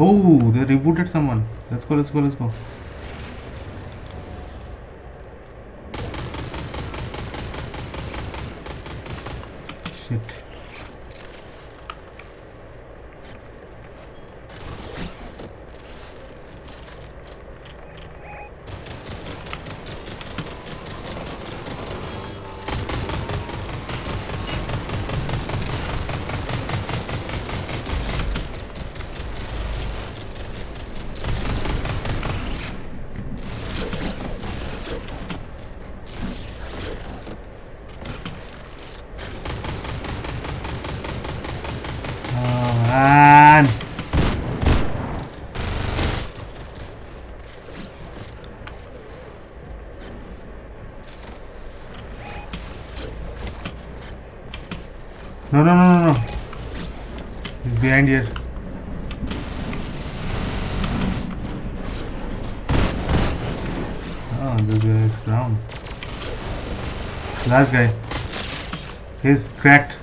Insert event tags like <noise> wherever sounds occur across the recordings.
Oh, they rebooted someone. Let's go, let's go, let's go. No, no, no, no, no. He's behind here. Oh, this guy is ground. Last guy. He's cracked.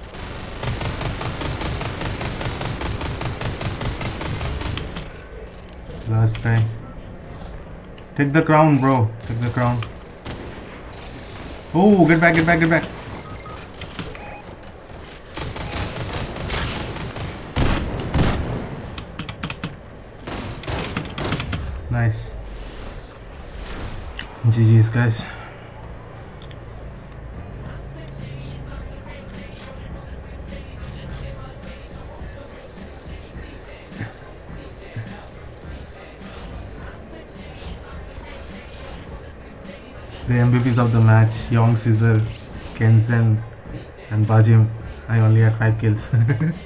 Last guy. Take the crown, bro. Take the crown. Oh, get back, get back, get back. Nice. GG's, guys. The MVPs of the match Young Caesar, Kenzen, and Bajim. I only had 5 kills. <laughs>